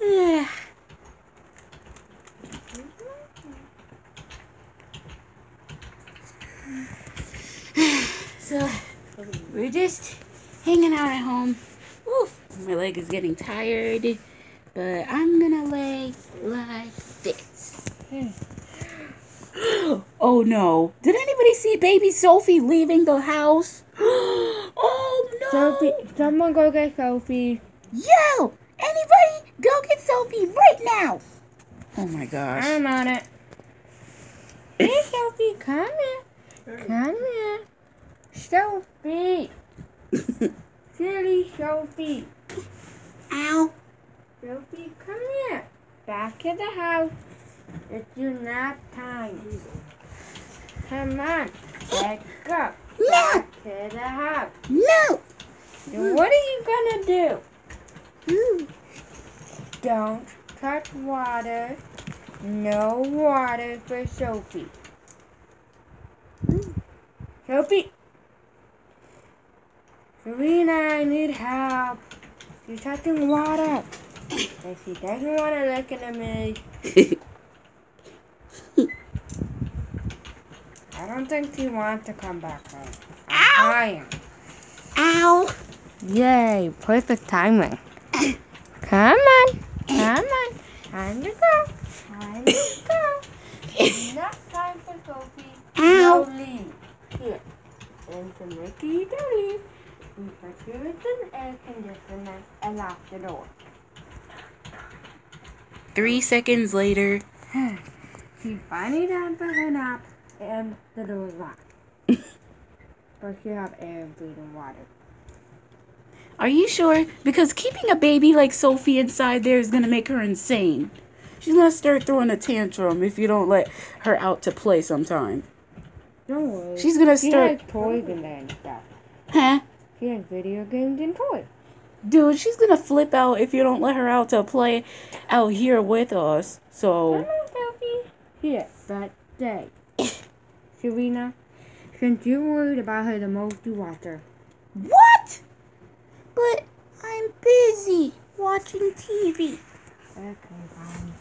Yeah. So we're just hanging out at home. Oof, my leg is getting tired, but I'm gonna lay like this. oh no! Did anybody see baby Sophie leaving the house? oh no! Sophie, someone go get Sophie. Yo! Anybody go get Sophie right now! Oh my gosh. I'm on it. Hey, Sophie, come here. Come here. Sophie. Silly Sophie. Ow! Sophie, come here. Back to the house. It's your nap time. Come on. Let's go. No! Back to the house. No! Now, what are you gonna do? Hmm. Don't touch water. No water for Sophie. Sophie! Serena, I need help. You're touching water. And she doesn't want to look at me. I don't think she wants to come back home. I'm trying. Ow! Yay, perfect timing. Come on, come on. Time to go. Time to go. Enough time for Sophie. Ow. Leave. Here. And to make don't leave, we put you in the air conditioner and lock the door. Three seconds later. She finally done for her nap and the door is locked. but she have air and water. Are you sure? Because keeping a baby like Sophie inside there is gonna make her insane. She's gonna start throwing a tantrum if you don't let her out to play sometime. Don't worry. She's gonna She start. has toys in there and stuff. Huh? She has video games and toys. Dude, she's gonna flip out if you don't let her out to play out here with us. So. Come on, Sophie. Here, that day. Serena, since you're worried about her the most, you watch her. what? But I'm busy watching TV. Okay, fine.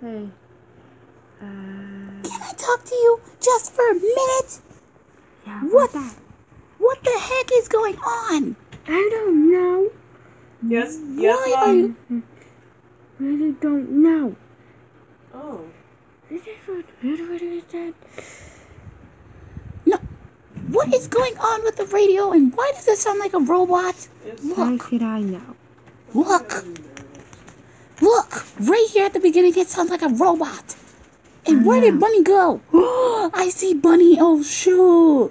hey. Uh, Can I talk to you just for a minute? yeah, What? that? What the heck is going on? I don't know. Yes, yes, Why are Mom. you? Really don't know. Oh. This is what literally said. No. What is going on with the radio and why does it sound like a robot? It's How Look, should I know? look, look. Right here at the beginning, it sounds like a robot. And where did Bunny go? I see Bunny. Oh, shoot.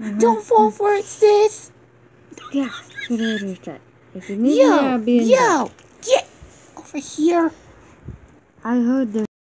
Mm-hmm. Don't fall for it, sis. Yeah. If you need me, Yo, I'll be in yo, get over here. I heard the